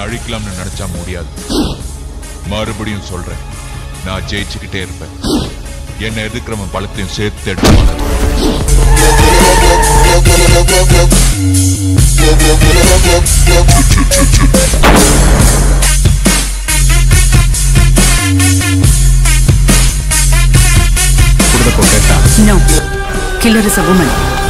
என்ன அழிக்கலாம்னு நினைச்சா முடியாது மறுபடியும் சொல்றேன் நான் ஜெயிச்சுக்கிட்டே இருப்பேன் என்ன எதிர்க்கிறவன் பழத்தையும் சேர்த்து எடுப்பான் No. Killer is a woman.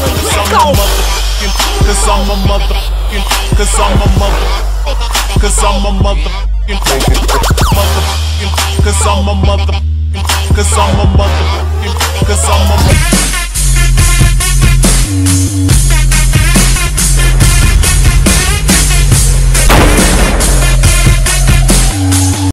Cause I'm a motherfucking, cause I'm a mother, cause I'm a motherfucking, motherfucking, cause I'm a motherfucking, cause I'm a motherfucking, cause I'm a